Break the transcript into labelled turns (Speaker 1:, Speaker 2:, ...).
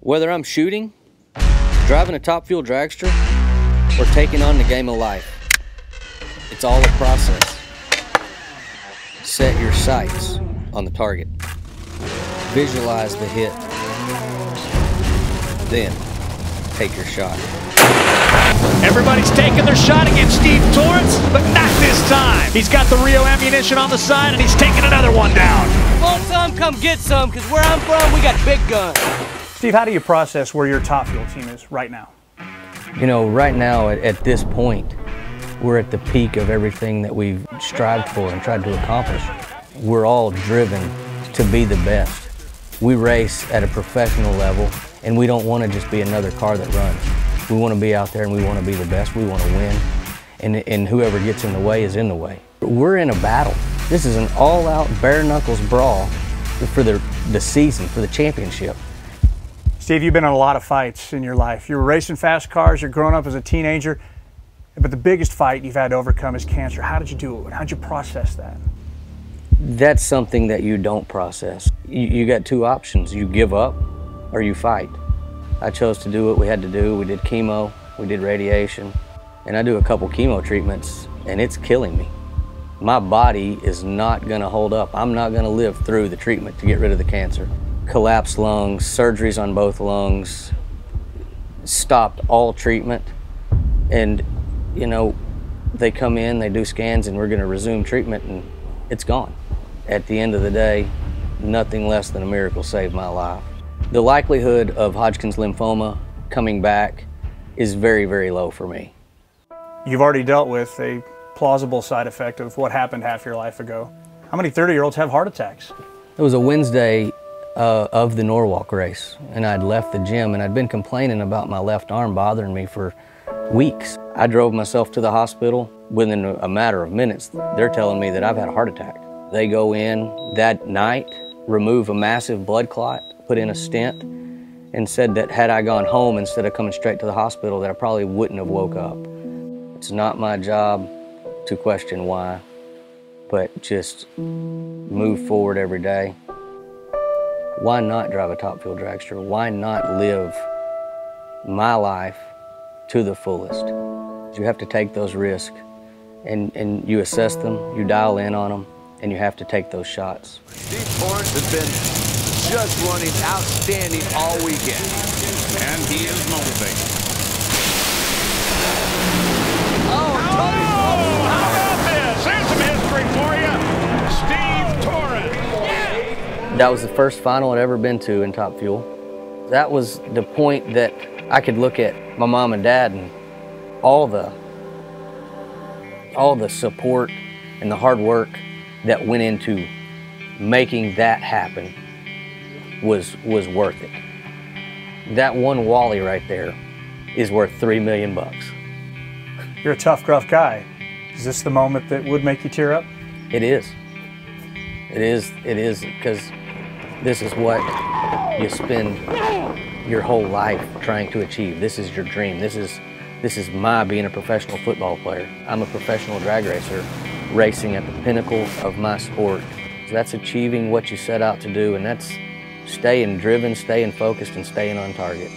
Speaker 1: Whether I'm shooting, driving a top fuel dragster, or taking on the game of life, it's all a process. Set your sights on the target. Visualize the hit. Then, take your shot.
Speaker 2: Everybody's taking their shot against Steve Torrence, but not this time. He's got the Rio ammunition on the side, and he's taking another one down.
Speaker 3: Want some? Come get some, because where I'm from, we got big guns.
Speaker 4: Steve, how do you process where your top fuel team is right now?
Speaker 1: You know, right now at, at this point, we're at the peak of everything that we've strived for and tried to accomplish. We're all driven to be the best. We race at a professional level, and we don't want to just be another car that runs. We want to be out there and we want to be the best. We want to win. And, and whoever gets in the way is in the way. We're in a battle. This is an all-out bare knuckles brawl for the, the season, for the championship.
Speaker 4: Steve, you've been in a lot of fights in your life. You were racing fast cars, you're growing up as a teenager, but the biggest fight you've had to overcome is cancer. How did you do it? How did you process that?
Speaker 1: That's something that you don't process. You, you got two options. You give up or you fight. I chose to do what we had to do. We did chemo, we did radiation, and I do a couple chemo treatments, and it's killing me. My body is not gonna hold up. I'm not gonna live through the treatment to get rid of the cancer. Collapsed lungs, surgeries on both lungs, stopped all treatment, and you know, they come in, they do scans, and we're gonna resume treatment, and it's gone. At the end of the day, nothing less than a miracle saved my life. The likelihood of Hodgkin's lymphoma coming back is very, very low for me.
Speaker 4: You've already dealt with a plausible side effect of what happened half your life ago. How many 30 year olds have heart attacks?
Speaker 1: It was a Wednesday uh, of the Norwalk race, and I'd left the gym and I'd been complaining about my left arm bothering me for weeks. I drove myself to the hospital. Within a matter of minutes, they're telling me that I've had a heart attack. They go in that night, remove a massive blood clot, put in a stent, and said that had I gone home instead of coming straight to the hospital, that I probably wouldn't have woke up. It's not my job to question why, but just move forward every day. Why not drive a top fuel dragster? Why not live my life to the fullest? You have to take those risks and, and you assess them, you dial in on them, and you have to take those shots.
Speaker 5: Steve Torrence has been just running outstanding all weekend.
Speaker 6: And he is motivated.
Speaker 1: That was the first final I'd ever been to in Top Fuel. That was the point that I could look at my mom and dad and all the all the support and the hard work that went into making that happen was was worth it. That one Wally right there is worth three million bucks.
Speaker 4: You're a tough, gruff guy. Is this the moment that would make you tear up?
Speaker 1: It is. It is. It is because this is what you spend your whole life trying to achieve. This is your dream. This is this is my being a professional football player. I'm a professional drag racer racing at the pinnacle of my sport. That's achieving what you set out to do and that's staying driven, staying focused, and staying on target.